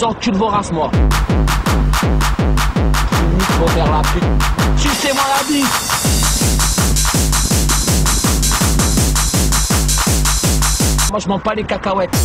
encule vos races, moi. Vos mères la pute. Sucez-moi la bite. Moi, je mange pas les cacahuètes.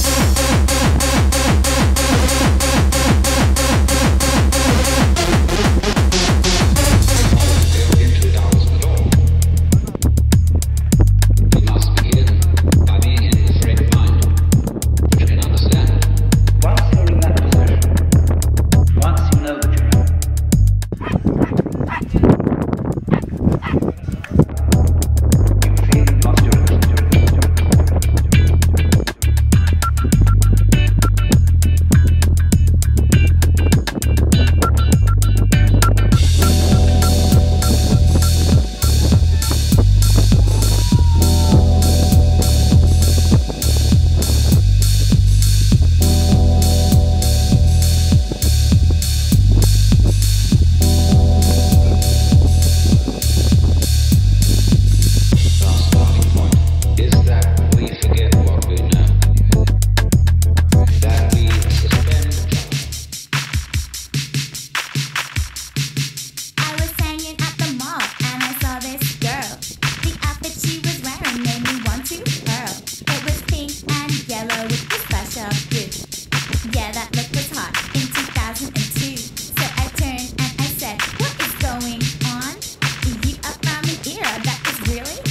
Yeah, that look was hot in 2002. So I turned and I said, What is going on? Up really